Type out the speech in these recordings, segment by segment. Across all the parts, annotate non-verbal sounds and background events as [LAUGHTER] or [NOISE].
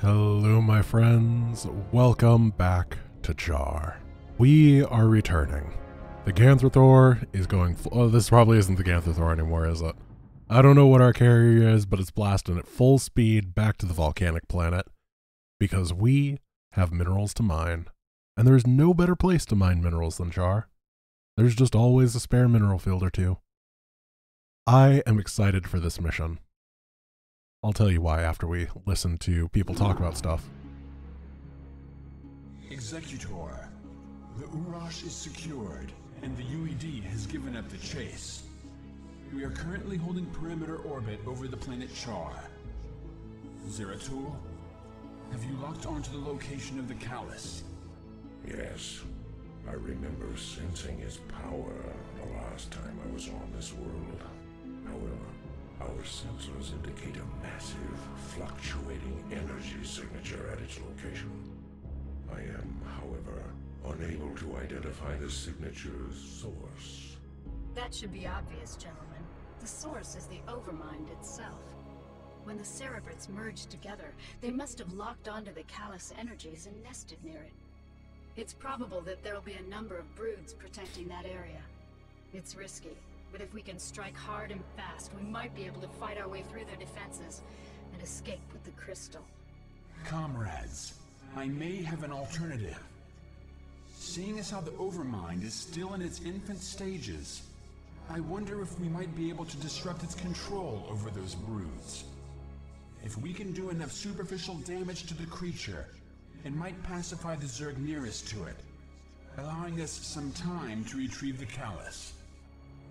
Hello, my friends. Welcome back to Char. We are returning. The Gantrithor is going. Oh, this probably isn't the Gantrithor anymore, is it? I don't know what our carrier is, but it's blasting at full speed back to the volcanic planet because we have minerals to mine. And there's no better place to mine minerals than Char. There's just always a spare mineral field or two. I am excited for this mission. I'll tell you why after we listen to people talk about stuff. Executor, the Uraj is secured, and the UED has given up the chase. We are currently holding perimeter orbit over the planet Char. Zeratul, have you locked onto the location of the Khalis? Yes. I remember sensing his power the last time I was on this world. However, our sensors indicate a massive, fluctuating energy signature at its location. I am, however, unable to identify the signature's source. That should be obvious, gentlemen. The source is the Overmind itself. When the Cerebrates merged together, they must have locked onto the Khalis energies and nested near it. It's probable that there'll be a number of broods protecting that area. It's risky, but if we can strike hard and fast, we might be able to fight our way through their defenses and escape with the crystal. Comrades, I may have an alternative. Seeing as how the Overmind is still in its infant stages, I wonder if we might be able to disrupt its control over those broods. If we can do enough superficial damage to the creature, it might pacify the Zerg nearest to it, allowing us some time to retrieve the Khalis.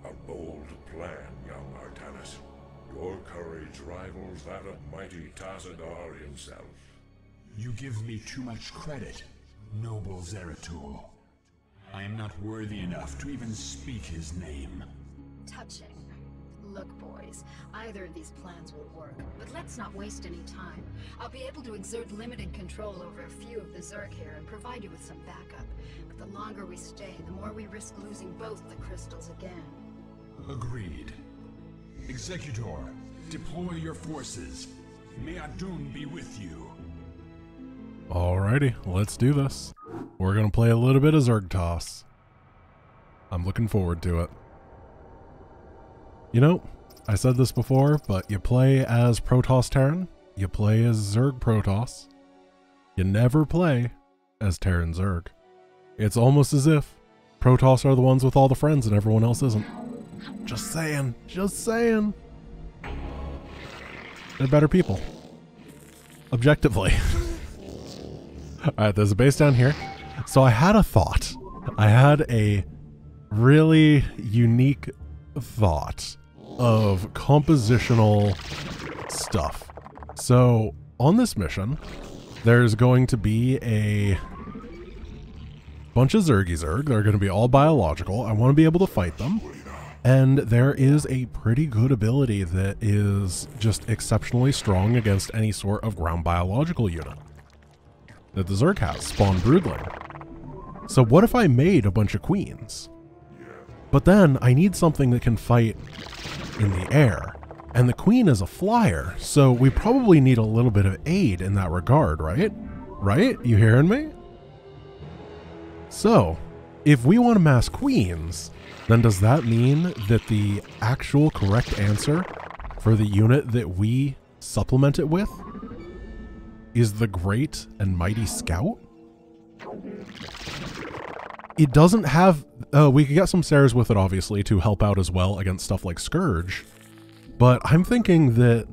A bold plan, young Artanis. Your courage rivals that of mighty Tassadar himself. You give me too much credit, noble Zeratul. I am not worthy enough to even speak his name. Touching. Look, boys, either of these plans will work, but let's not waste any time. I'll be able to exert limited control over a few of the Zerg here and provide you with some backup. But the longer we stay, the more we risk losing both the crystals again. Agreed. Executor, deploy your forces. May Adun be with you. Alrighty, let's do this. We're gonna play a little bit of Zerg Toss. I'm looking forward to it. You know, I said this before, but you play as Protoss Terran, you play as Zerg Protoss. You never play as Terran Zerg. It's almost as if Protoss are the ones with all the friends and everyone else isn't. Just saying, just saying. They're better people. Objectively. [LAUGHS] Alright, there's a base down here. So I had a thought. I had a really unique thought of compositional stuff. So on this mission, there's going to be a bunch of Zergy Zerg. They're going to be all biological. I want to be able to fight them. And there is a pretty good ability that is just exceptionally strong against any sort of ground biological unit that the Zerg has, Spawn Broodling. So what if I made a bunch of queens? But then I need something that can fight in the air. And the queen is a flyer, so we probably need a little bit of aid in that regard, right? Right? You hearing me? So, if we want to mass queens, then does that mean that the actual correct answer for the unit that we supplement it with is the great and mighty scout? It doesn't have... Uh, we could get some Sares with it, obviously, to help out as well against stuff like Scourge. But I'm thinking that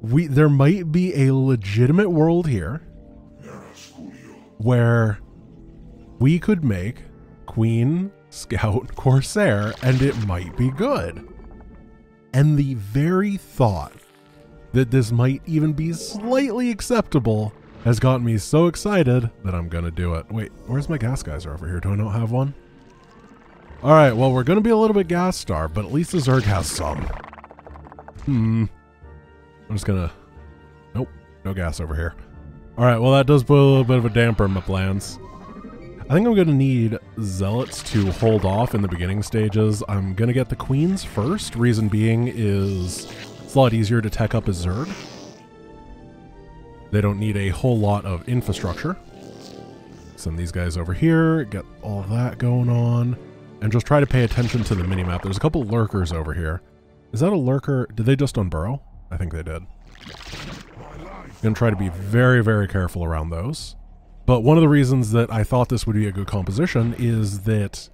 we there might be a legitimate world here where we could make Queen, Scout, Corsair, and it might be good. And the very thought that this might even be slightly acceptable has gotten me so excited that I'm gonna do it. Wait, where's my gas geyser over here? Do I not have one? Alright, well, we're gonna be a little bit gas star, but at least the Zerg has some. Hmm. I'm just gonna... Nope, no gas over here. Alright, well, that does put a little bit of a damper in my plans. I think I'm gonna need Zealots to hold off in the beginning stages. I'm gonna get the Queens first. Reason being is it's a lot easier to tech up a Zerg. They don't need a whole lot of infrastructure. Send these guys over here, get all that going on, and just try to pay attention to the minimap. There's a couple lurkers over here. Is that a lurker? Did they just unburrow? I think they did. Gonna try to be very, very careful around those. But one of the reasons that I thought this would be a good composition is that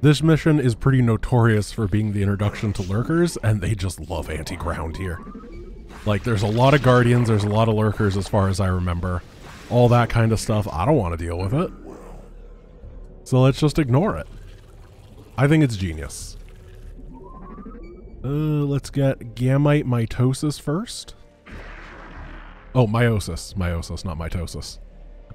this mission is pretty notorious for being the introduction to lurkers, and they just love anti-ground here. Like, there's a lot of guardians, there's a lot of lurkers as far as I remember. All that kind of stuff, I don't want to deal with it. So let's just ignore it. I think it's genius. Uh, let's get gamete mitosis first. Oh, meiosis. Meiosis, not mitosis.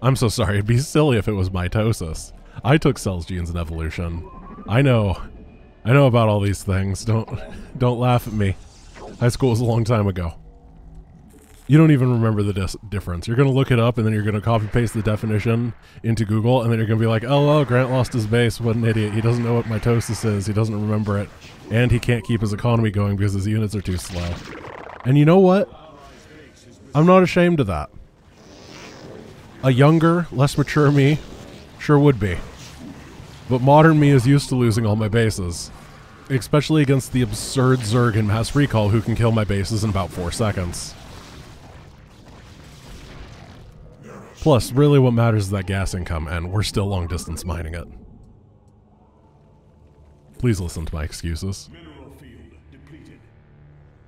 I'm so sorry. It'd be silly if it was mitosis. I took cells, genes, and evolution. I know. I know about all these things. Don't don't laugh at me. High school was a long time ago. You don't even remember the difference. You're going to look it up and then you're going to copy paste the definition into Google and then you're going to be like, oh, well, Grant lost his base. What an idiot. He doesn't know what mitosis is. He doesn't remember it. And he can't keep his economy going because his units are too slow. And you know what? I'm not ashamed of that. A younger, less mature me sure would be. But modern me is used to losing all my bases. Especially against the absurd Zerg in Mass Recall who can kill my bases in about 4 seconds. Plus, really what matters is that gas income, and we're still long distance mining it. Please listen to my excuses.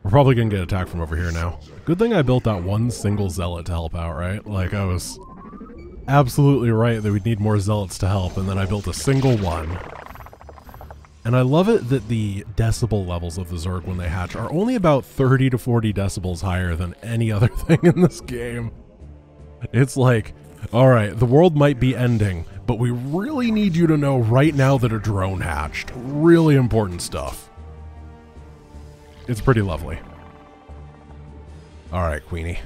We're probably gonna get attacked from over here now. Good thing I built that one single zealot to help out, right? Like, I was absolutely right that we'd need more zealots to help, and then I built a single one. And I love it that the decibel levels of the Zerg when they hatch are only about 30 to 40 decibels higher than any [LAUGHS] other thing in this game. It's like, alright, the world might be ending, but we really need you to know right now that a drone hatched. Really important stuff. It's pretty lovely. Alright, Queenie.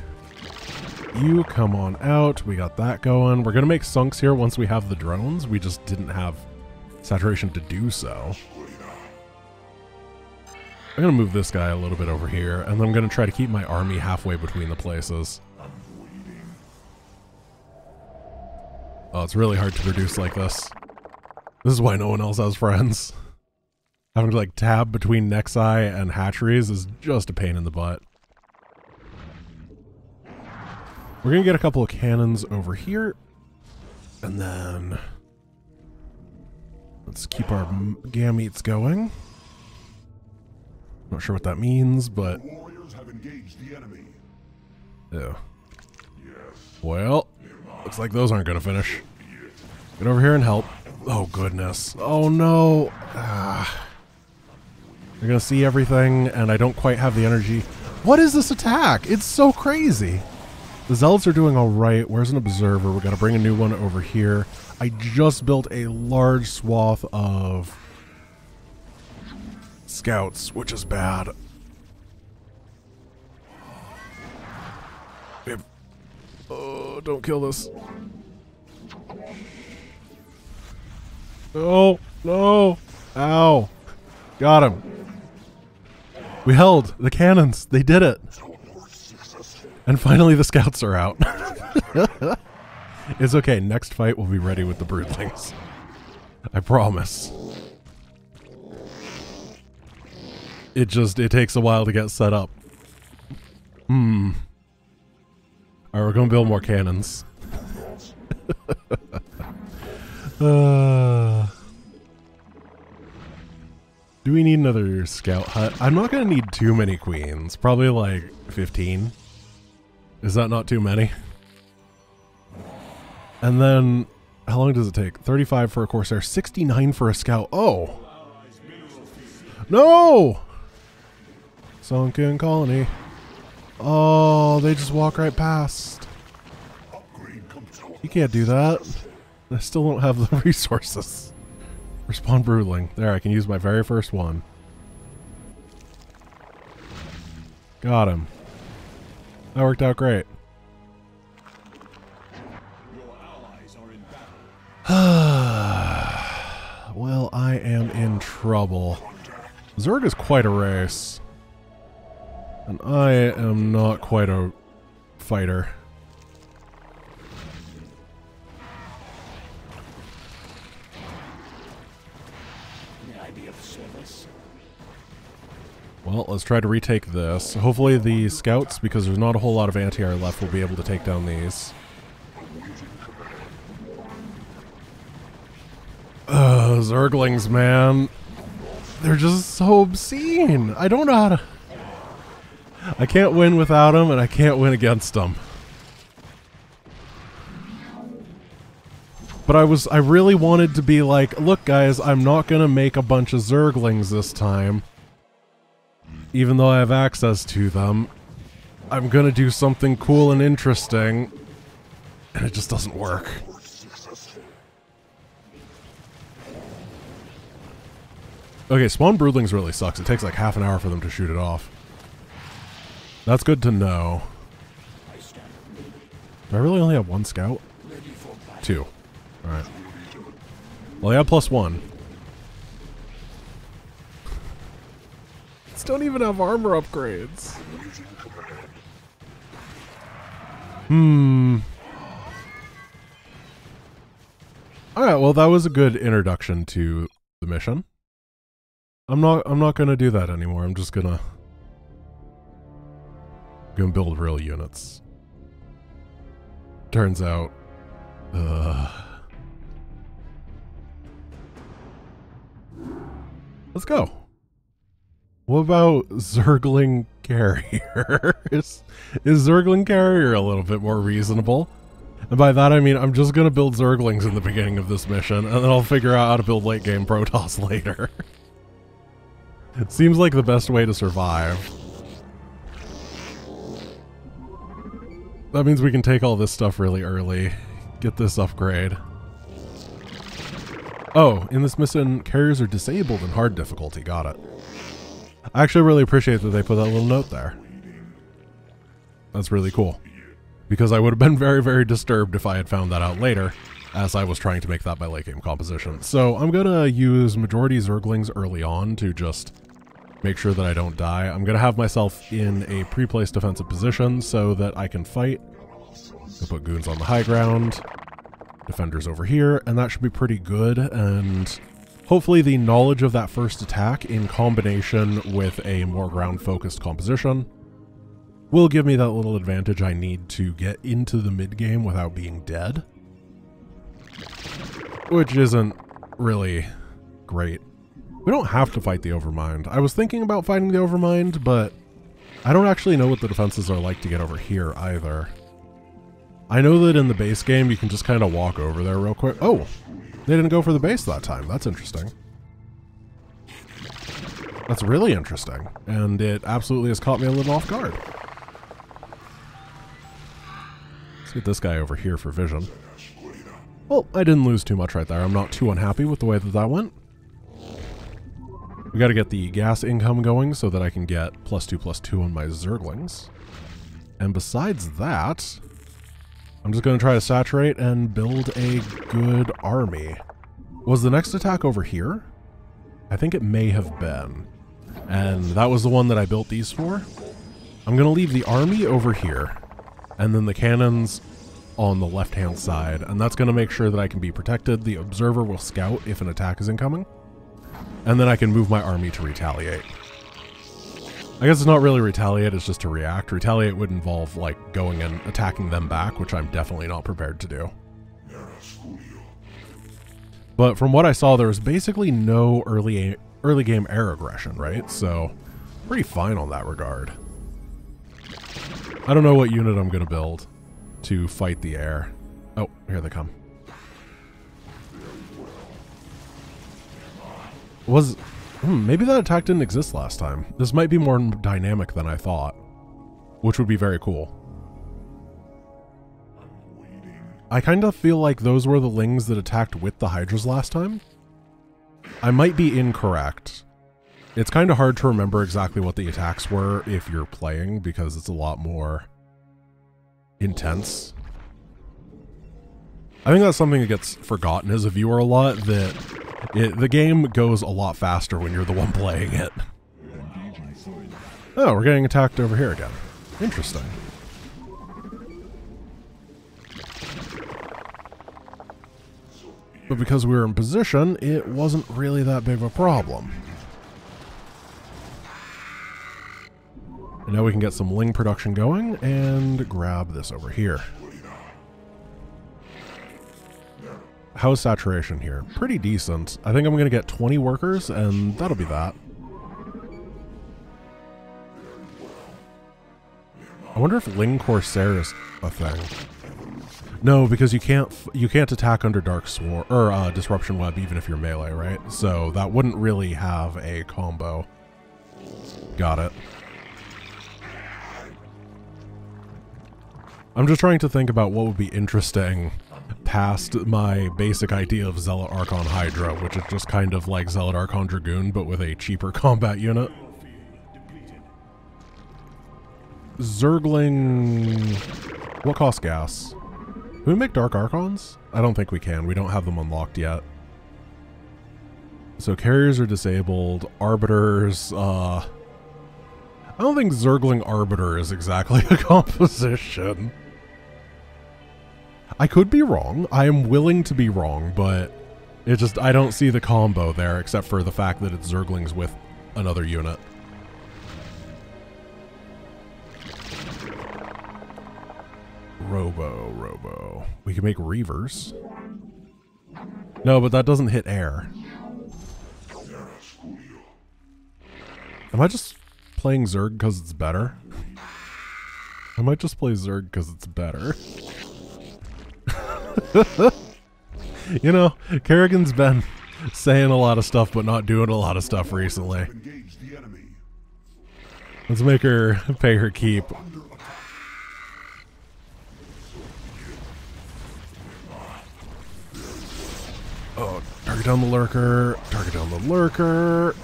You come on out. We got that going. We're going to make sunks here once we have the drones. We just didn't have saturation to do so. I'm going to move this guy a little bit over here, and I'm going to try to keep my army halfway between the places. Oh, it's really hard to produce like this. This is why no one else has friends. [LAUGHS] Having to like tab between Nexi and hatcheries is just a pain in the butt. We're gonna get a couple of cannons over here. And then... Let's keep our gametes going. Not sure what that means, but... Warriors have engaged the enemy. Yeah. Well, looks like those aren't gonna finish. Get over here and help. Oh goodness. Oh no. Ah. They're gonna see everything, and I don't quite have the energy. What is this attack? It's so crazy. The zealots are doing all right. Where's an observer? We gotta bring a new one over here. I just built a large swath of scouts, which is bad. Have Oh, don't kill this. No, no. Ow. Got him. We held the cannons. They did it. And finally the scouts are out. it's okay. Next fight we'll be ready with the broodlings. I promise. It just, it takes a while to get set up. Hmm. Alright, we're gonna build more cannons. uh, do we need another scout hut? I'm not gonna need too many queens. [SIGHS] Probably like 15. Is that not too many? And then, how long does it take? 35 for a Corsair, 69 for a scout. Oh! No! Sunken colony. Oh, they just walk right past. You can't do that. I still don't have the [LAUGHS] resources. Respond Broodling. There, I can use my very first one. Got him. That worked out great. [SIGHS] well, I am in trouble. Zerg is quite a race. And I am not quite a fighter. Let's try to retake this. Hopefully the scouts, because there's not a whole lot of anti-air left, will be able to take down these. Ugh, Zerglings, man. They're just so obscene. I don't know how to... I can't win without them, and I can't win against them. But I was, I really wanted to be like, look guys, I'm not gonna make a bunch of Zerglings this time. Even though I have access to them. I'm gonna do something cool and interesting. And it just doesn't work. Okay, spawn broodlings really sucks. It takes like half an hour for them to shoot it off. That's good to know. Do I really only have one scout? Two. Alright. Well, have plus one. Don't even have armor upgrades. Hmm. Alright, well that was a good introduction to the mission. I'm not I'm not gonna do that anymore. I'm just gonna gonna build real units. Turns out uh Let's go. What about Zergling Carrier? is, [LAUGHS] is Zergling Carrier a little bit more reasonable? And by that I mean I'm just gonna build Zerglings in the beginning of this mission, and then I'll figure out how to build late game Protoss [LAUGHS] later. it seems like the best way to survive. That means we can take all this stuff really early. Get this upgrade. Oh, in this mission, carriers are disabled in hard difficulty. Got it. I actually really appreciate that they put that little note there. That's really cool. Because I would have been [LAUGHS] very, very disturbed if I had found that out later, as I was trying to make that my late game composition. So I'm going to use majority Zerglings early on to just make sure that I don't die. I'm going to have myself in a pre-placed defensive position so that I can fight. I'll put goons on the high ground defenders over here, and that should be pretty good. And hopefully the knowledge of that first attack in combination with a more ground-focused composition will give me that little advantage I need to get into the mid-game without being dead. Which isn't really great. We don't have to fight the Overmind. I was thinking about fighting the Overmind, but I don't actually know what the defenses are like to get over here either. I know that in the base game you can just kind of walk over there real quick. Oh, they didn't go for the base that time. That's interesting. That's really interesting. And it absolutely has caught me a little off guard. Let's get this guy over here for vision. Well, I didn't lose too much right there. I'm not too unhappy with the way that that went. We got to get the gas income going so that I can get plus two plus two on my Zerglings. And besides that, I'm just going to try to saturate and build a good army. Was the next attack over here? I think it may have been. And that was the one that I built these for. I'm going to leave the army over here. And then the cannons on the left-hand side. And that's going to make sure that I can be protected. The observer will scout if an attack is incoming. And then I can move my army to retaliate. I guess it's not really retaliate, it's just to react. Retaliate would involve, like, going and attacking them back, which I'm definitely not prepared to do. But from what I saw, there was basically no early early game air aggression, right? So, pretty fine on that regard. I don't know what unit I'm going to build to fight the air. Oh, here they come. Was Hmm, maybe that attack didn't exist last time. This might be more dynamic than I thought, which would be very cool. I kind of feel like those were the lings that attacked with the hydras last time. I might be incorrect. It's kind of hard to remember exactly what the attacks were if you're playing because it's a lot more intense. I think that's something that gets forgotten as a viewer a lot that it, the game goes a lot faster when you're the one playing it. Oh, we're getting attacked over here again. Interesting. But because we were in position, it wasn't really that big of a problem. Now we can get some Ling production going and grab this over here. How's saturation here? Pretty decent. I think I'm going to get 20 workers and that'll be that. I wonder if Ling Corsair is a thing. No, because you can't you can't attack under Dark Swarm or uh, Disruption Web even if you're melee, right? So that wouldn't really have a combo. Got it. I'm just trying to think about what would be interesting past my basic idea of Zealot Archon Hydra, which is just kind of like Zealot Archon Dragoon, but with a cheaper [LAUGHS] combat unit. Zergling... What costs gas? Can we make Dark Archons? I don't think we can. We don't have them unlocked yet. So carriers are disabled. Arbiters, uh... I don't think Zergling Arbiter is exactly [LAUGHS] a composition. I could be wrong. I am willing to be wrong, but it just I don't see the combo there except for the fact that it's Zerglings with another unit. Robo, Robo. We can make Reavers. No, but that doesn't hit air. Am I just playing Zerg because it's better? [LAUGHS] I might just play Zerg because it's better. [LAUGHS] you know, Kerrigan's been saying a lot of stuff but not doing a lot of stuff recently. Let's make her [LAUGHS] pay her keep. Oh, target down the lurker, target down the lurker.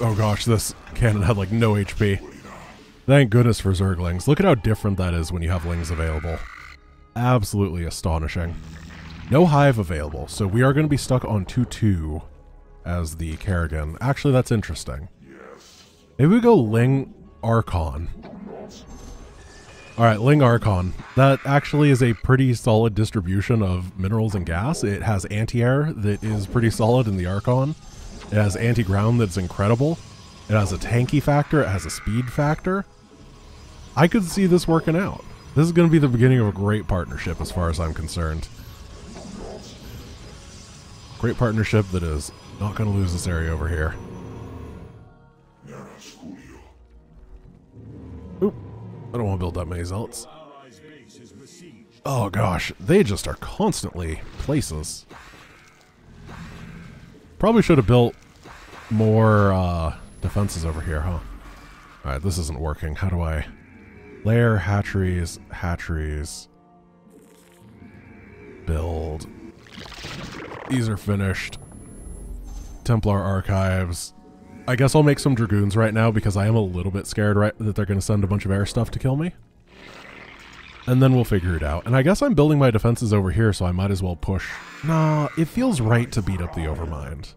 Oh gosh, this cannon had like no HP. Thank goodness for Zerglings. Look at how different that is when you have Lings available. Absolutely astonishing. No Hive available, so we are going to be stuck on 2-2 as the Kerrigan. Actually, that's interesting. Maybe we go Ling Archon. Alright, Ling Archon. That actually is a pretty solid distribution of minerals and gas. It has anti-air that is pretty solid in the Archon. It has anti-ground that's incredible. It has a tanky factor. It has a speed factor. I could see this working out. This is going to be the beginning of a great partnership as far as I'm concerned. Great partnership that is not going to lose this area over here. Oop. I don't want to build that many zealots. Oh gosh, they just are constantly places. Probably should have built more uh, defenses over here, huh? Alright, this isn't working. How do I... Lair, hatcheries, hatcheries. Build. These are finished. Templar archives. I guess I'll make some dragoons right now because I am a little bit scared right that they're going to send a bunch of air stuff to kill me. And then we'll figure it out. And I guess I'm building my defenses over here, so I might as well push. Nah, it feels right to beat up the Overmind.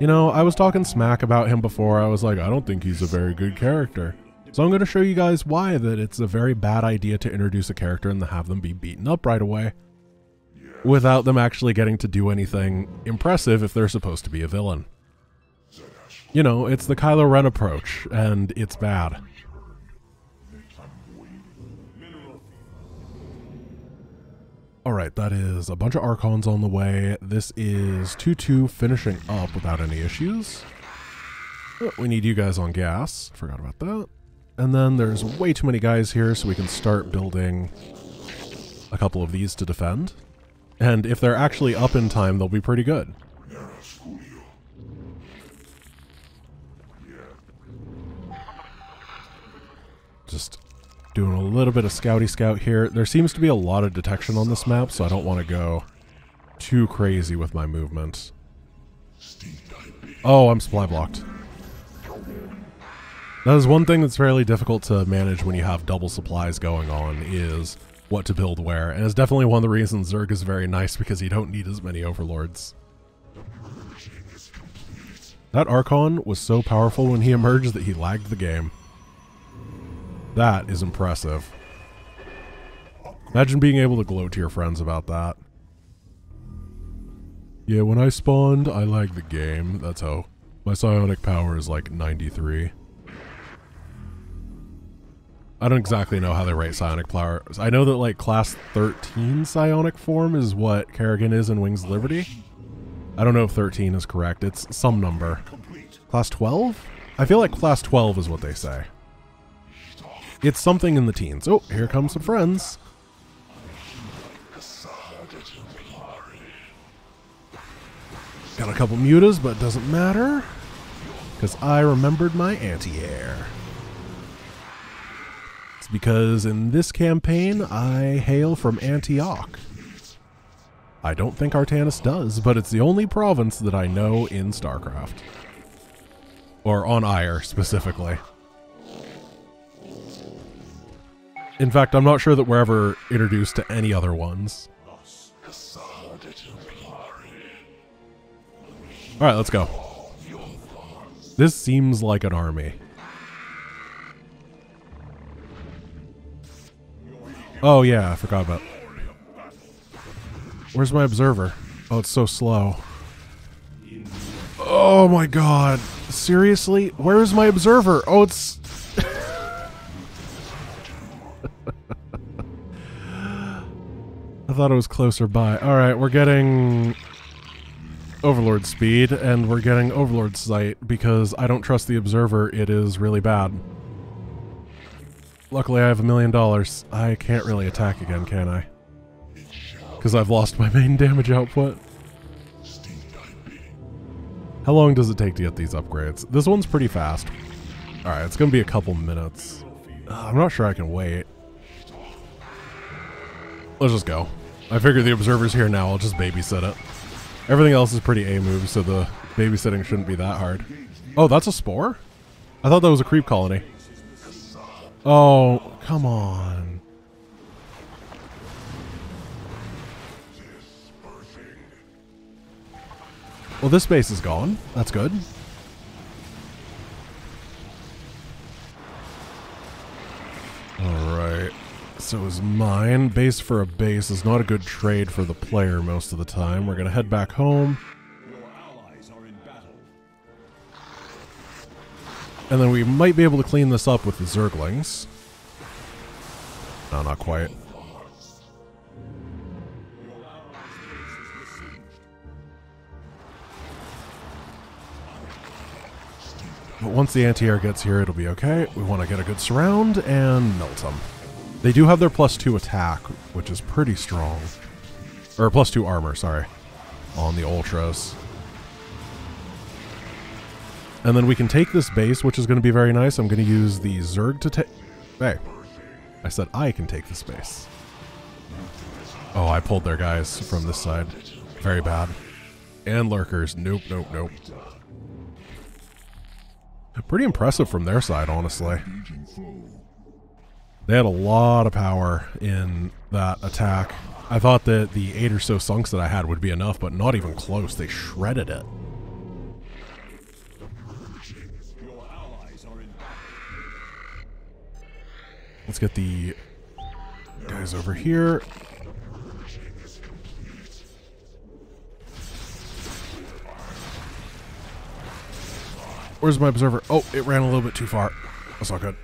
You know, I was talking smack about him before. I was like, I don't think he's a very good character. So I'm going to show you guys why that it's a very bad idea to introduce a character and have them be beaten up right away without them actually getting to do anything impressive if they're supposed to be a villain. You know, it's the Kylo Ren approach, and it's bad. Alright, that is a bunch of Archons on the way. This is 2-2 finishing up without any issues. Oh, we need you guys on gas. Forgot about that. And then there's way too many guys here, so we can start building a couple of these to defend. And if they're actually up in time, they'll be pretty good. Just doing a little bit of scouty scout here. There seems to be a lot of detection on this map, so I don't want to go too crazy with my movement. Oh, I'm supply blocked. That is one thing that's fairly difficult to manage when you have double supplies going on is what to build where. And it's definitely one of the reasons Zerg is very nice because you don't need as many overlords. That Archon was so powerful when he emerged that he lagged the game. That is impressive. Imagine being able to gloat to your friends about that. Yeah, when I spawned, I lagged the game. That's how. My psionic power is like 93. I don't exactly know how they rate psionic powers. I know that like class 13 psionic form is what Kerrigan is in Wings of Liberty. I don't know if 13 is correct. It's some number. Class 12? I feel like class 12 is what they say. It's something in the teens. Oh, here come some friends. Got a couple mutas, but it doesn't matter. Because I remembered my anti-air. Because in this campaign, I hail from Antioch. I don't think Artanis does, but it's the only province that I know in StarCraft. Or on Aiur, specifically. In fact, I'm not sure that we're ever introduced to any other ones. Alright, let's go. This seems like an army. Oh yeah, I forgot about... Where's my observer? Oh, it's so slow. Oh my god. Seriously? Where's my observer? Oh, it's... [LAUGHS] I thought it was closer by. Alright, we're getting Overlord speed, and we're getting Overlord sight because I don't trust the Observer. It is really bad. Luckily, I have a million dollars. I can't really attack again, can I? Because I've lost my main damage output. How long does it take to get these upgrades? This one's pretty fast. Alright, it's to be a couple minutes. Uh, I'm not sure I can wait. Let's just go. I figure the Observer's here now. I'll just babysit it. Everything else is pretty A move, so the babysitting shouldn't be that hard. Oh, that's a spore? I thought that was a creep colony. Oh, come on. Well, this base is gone. That's good. Alright. So is mine. Base for a base is not a good trade for the player most of the time. We're going to head back home. And then we might be able to clean this up with the Zerglings. No, not quite. But once the anti-air gets here, it'll be okay. We want to get a good surround and melt them. They do have their plus two attack, which is pretty strong. Or plus two armor, sorry. On the Ultras. And then we can take this base, which is going to be very nice. I'm going to use the Zerg to take... Hey. I said I can take this base. Oh, I pulled their guys from this side. Very bad. And Lurkers. Nope, nope, nope. Pretty impressive from their side, honestly. They had a lot of power in that attack. I thought that the eight or so sunks that I had would be enough, but not even close. They shredded it. Let's get the guys over here. Where's my observer? Oh, it ran a little bit too far. That's not good.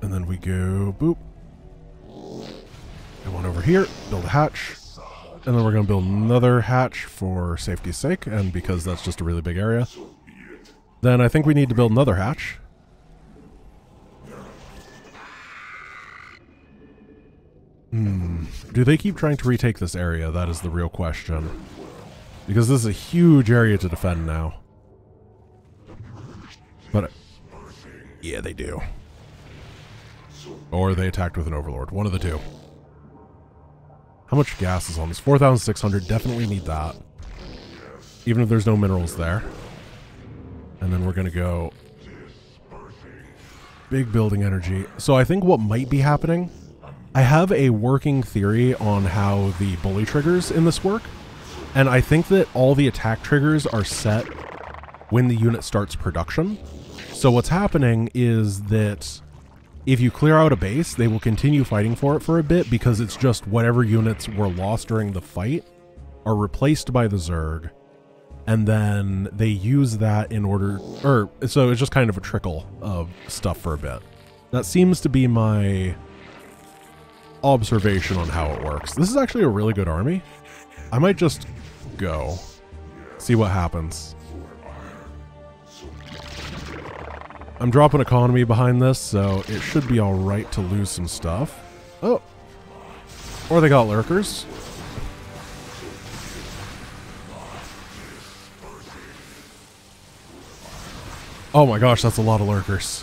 And then we go boop. Go one over here, build a hatch. And then we're going to build another hatch for safety's sake, and because that's just a really big area. Then I think we need to build another hatch. Hmm. Do they keep trying to retake this area? That is the real question. Because this is a huge area to defend now. But, yeah, they do. Or they attacked with an overlord. One of the two. How much gas is on this? 4,600. Definitely need that. Even if there's no minerals there. And then we're going to go... Big building energy. So I think what might be happening... I have a working theory on how the bully triggers in this work. And I think that all the attack triggers are set when the unit starts production. So what's happening is that if you clear out a base, they will continue fighting for it for a bit because it's just whatever units were lost during the fight are replaced by the Zerg. And then they use that in order, or so it's just kind of a trickle of stuff for a bit. That seems to be my observation on how it works. This is actually a really good army. I might just go, see what happens. I'm dropping economy behind this, so it should be alright to lose some stuff. Oh. Or they got lurkers. Oh my gosh, that's a lot of lurkers.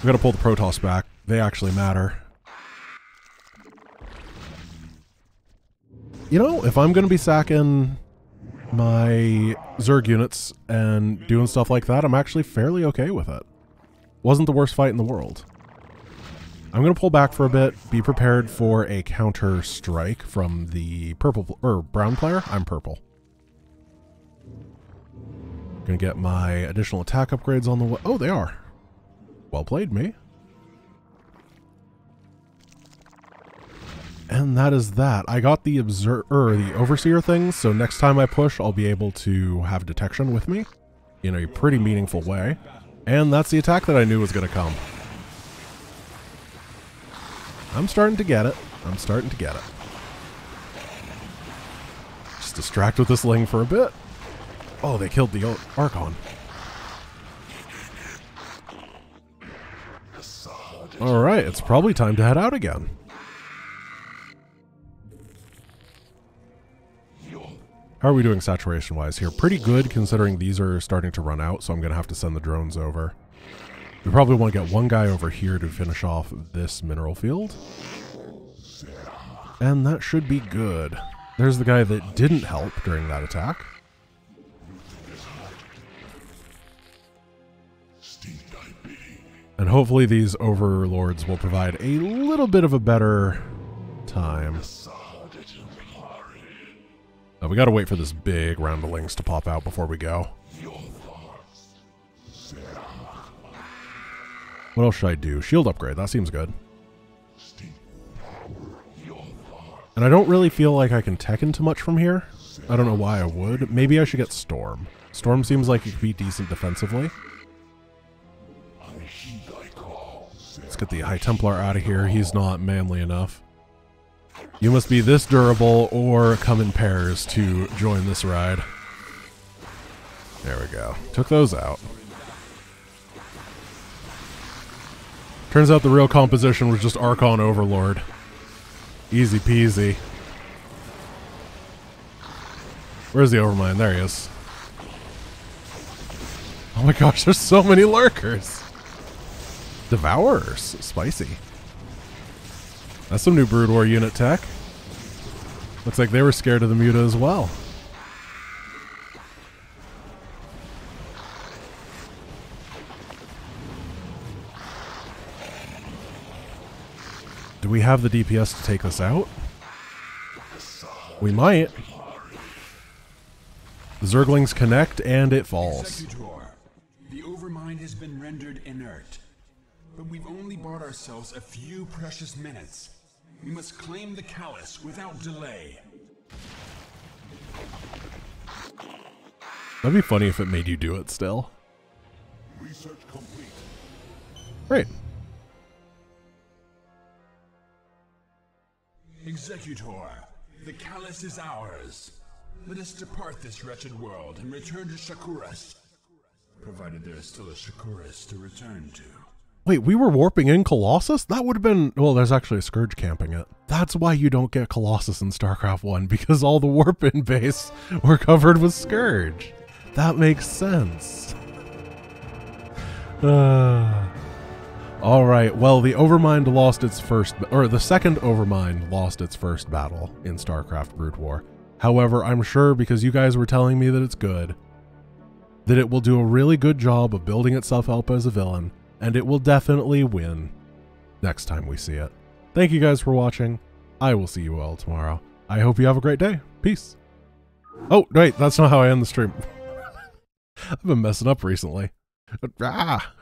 We gotta pull the Protoss back. They actually matter. You know, if I'm gonna be sacking my Zerg units and doing stuff like that, I'm actually fairly okay with it. Wasn't the worst fight in the world. I'm going to pull back for a bit, be prepared for a counter strike from the purple or brown player. I'm purple. Gonna get my additional attack upgrades on the way. Oh, they are. Well played, me. And that is that. I got the observer, the overseer thing, so next time I push, I'll be able to have detection with me in a pretty meaningful way. And that's the attack that I knew was going to come. I'm starting to get it. I'm starting to get it. Just distract with this Ling for a bit. Oh, they killed the Archon. Alright, it's probably time to head out again. How are we doing saturation wise here? Pretty good considering these are starting to run out, so I'm going to have to send the drones over. We probably want to get one guy over here to finish off this mineral field. And that should be good. There's the guy that didn't help during that attack. And hopefully these overlords will provide a little bit of a better time. Uh, we gotta wait for this big round of lings to pop out before we go. What else should I do? Shield upgrade, that seems good. And I don't really feel like I can tech into much from here. I don't know why I would. Maybe I should get Storm. Storm seems like it could be decent defensively. Get the High Templar out of here. He's not manly enough. You must be this durable or come in pairs to join this ride. There we go. Took those out. Turns out the real composition was just Archon Overlord. Easy peasy. Where's the Overmind? There he is. Oh my gosh, there's so many lurkers. Devourers. Spicy. That's some new Brood War unit tech. Looks like they were scared of the Muta as well. Do we have the DPS to take this out? We might. The Zerglings connect and it falls. The Overmind has been rendered inert. But we've only bought ourselves a few precious minutes. We must claim the Khalis without delay. That'd be funny if it made you do it still. Research complete. Great. Executor, the Khalis is ours. Let us depart this wretched world and return to Shakuras. Provided there is still a Shakuras to return to. Wait, we were warping in Colossus? That would have been. Well, there's actually a Scourge camping it. That's why you don't get Colossus in StarCraft 1, [LAUGHS] because all the warp in base were covered with Scourge. That makes sense. Uh, [SIGHS] all right. Well, the Overmind lost its first, or the second Overmind lost its first battle in StarCraft Brood War. However, I'm sure because you guys were telling me that it's good, that it will do a really good job of building itself up as a villain, and it will definitely win next time we see it. Thank you guys for watching. I will see you all tomorrow. I hope you have a great day. Peace. Oh, wait, that's not how I end the stream. [LAUGHS] I've been messing up recently. Ah.